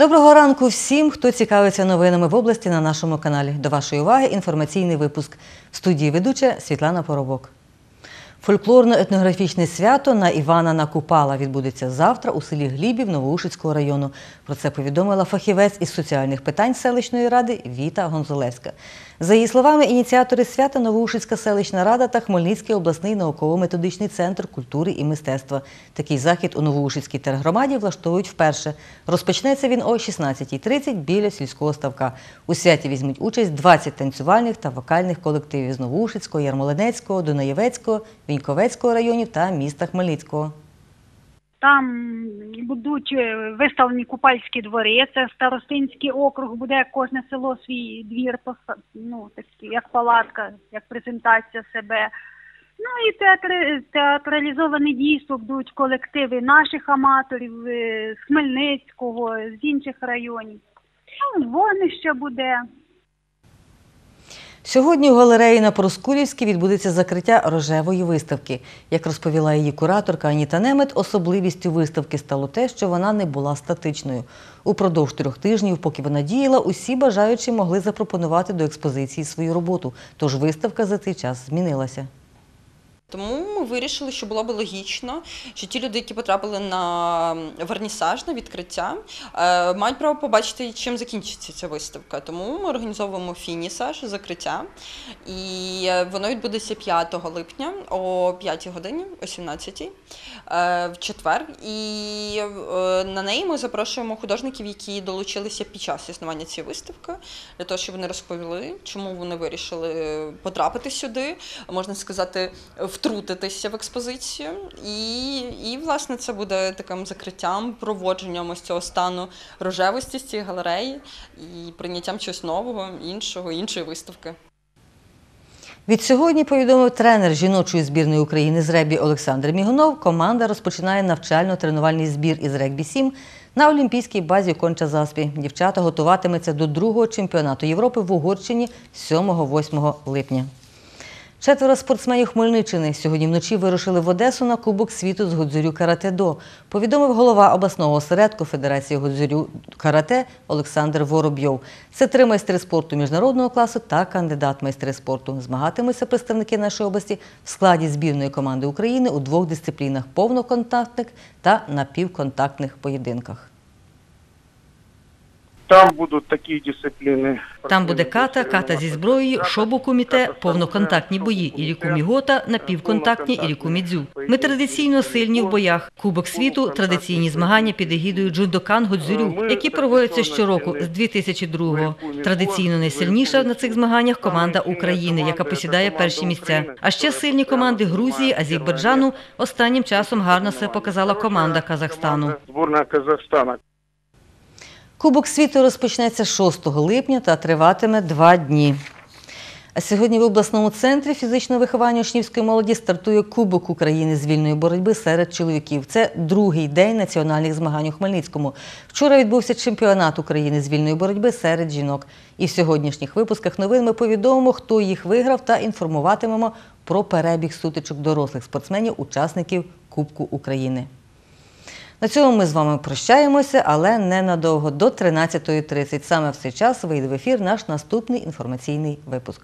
Доброго ранку всім, хто цікавиться новинами в області на нашому каналі. До вашої уваги інформаційний випуск. В студії ведуча Світлана Поробок. Фольклорно-етнографічне свято на Івана Накупала відбудеться завтра у селі Глібів Новоушицького району. Про це повідомила фахівець із соціальних питань селищної ради Віта Гонзолевська. За її словами, ініціатори свята Новоушицька селищна рада та Хмельницький обласний науково-методичний центр культури і мистецтва. Такий захід у Новоушицькій тергромаді влаштовують вперше. Розпочнеться він о 16.30 біля сільського ставка. У святі візьмуть участь 20 танцювальних та вокальних колективів з Новоушицького, Ярмолинецького, Дунаєвецького, Віньковецького районів та міста Хмельницького. Там будуть е, виставлені купальські двори, це старостинський округ, буде кожне село свій двір, ну, такий, як палатка, як презентація себе. Ну і театри, театралізоване дійство будуть колективи наших аматорів е, з Хмельницького, з інших районів. Ну, вогнище буде. Сьогодні у галереї на Проскурівській відбудеться закриття рожевої виставки. Як розповіла її кураторка Аніта Немет, особливістю виставки стало те, що вона не була статичною. Упродовж трьох тижнів, поки вона діяла, усі бажаючі могли запропонувати до експозиції свою роботу. Тож виставка за цей час змінилася. Тому ми вирішили, що було б логічно, що ті люди, які потрапили на вернісаж, на відкриття, е, мають право побачити, чим закінчиться ця виставка. Тому ми організовуємо фінісаж, закриття, і е, воно відбудеться 5 липня о 5 годині, о 17 е, в четвер. І на неї ми запрошуємо художників, які долучилися під час існування цієї виставки, для того, щоб вони розповіли, чому вони вирішили потрапити сюди, можна сказати, втрутитися в експозицію. І, і власне, це буде таким закриттям, проводженням ось цього стану рожевості з цієї галереї і прийняттям чогось нового, іншого, іншої виставки. Від сьогодні повідомив тренер жіночої збірної України з регбі Олександр Мігунов. Команда розпочинає навчально-тренувальний збір із регбі 7 на олімпійській базі Конча Заспі. Дівчата готуватиметься до другого чемпіонату Європи в Угорщині 7-8 липня. Четверо спортсменів Хмельниччини сьогодні вночі вирушили в Одесу на Кубок світу з Годзюрю Карате-До, повідомив голова обласного осередку Федерації Годзюрю Карате Олександр Воробйов. Це три майстри спорту міжнародного класу та кандидат майстри спорту. Змагатимуться представники нашої області в складі збірної команди України у двох дисциплінах повноконтактних та напівконтактних поєдинках. Там будуть такі дисципліни. Там буде ката, ката зі зброєю, шобу-куміте, повноконтактні бої, іріку мігота, напівконтактні іріку мідзю. Ми традиційно сильні в боях. Кубок світу традиційні змагання під егідою Джудокан Годзюрю, які проводяться щороку з 2002-го. Традиційно найсильніша на цих змаганнях команда України, яка посідає перші місця. А ще сильні команди Грузії, Азербайджану. Останнім часом гарно себе показала команда Казахстану. Зборна Казахстана. Кубок світу розпочнеться 6 липня та триватиме два дні. А сьогодні в обласному центрі фізичного виховання учнівської молоді стартує Кубок України з вільної боротьби серед чоловіків. Це другий день національних змагань у Хмельницькому. Вчора відбувся чемпіонат України з вільної боротьби серед жінок. І в сьогоднішніх випусках новин ми повідомимо, хто їх виграв, та інформуватимемо про перебіг сутичок дорослих спортсменів, учасників Кубку України. На цьому ми з вами прощаємося, але ненадовго до 13.30. Саме в цей час вийде в ефір наш наступний інформаційний випуск.